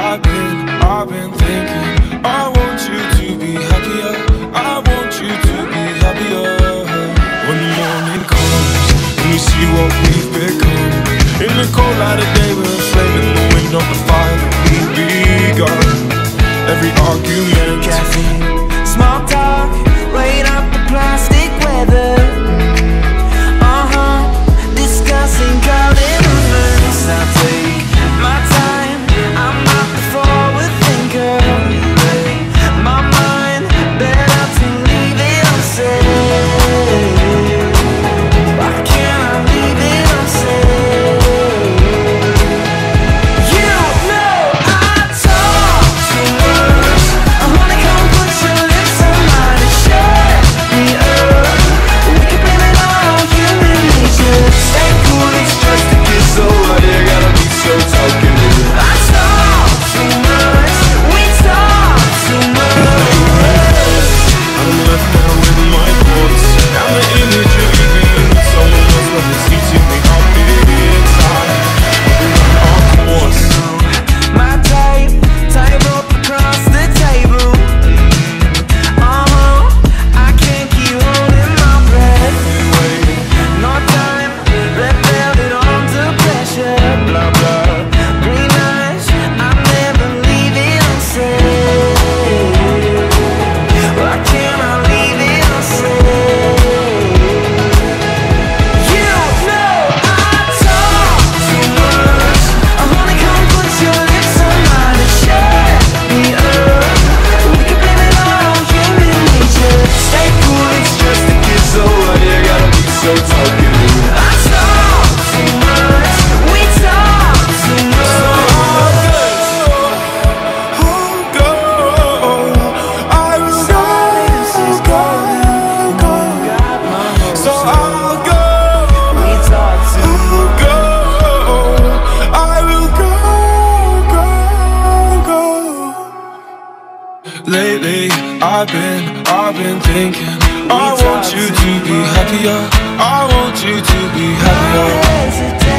I've been, I've been thinking I want you to be happier. I want you to be happier. When the morning comes And we see what we've become. In the cold light of day We're a flame the wind of the fire We've Every argument it's I've been, I've been thinking. I want you to be happier. I want you to be happier.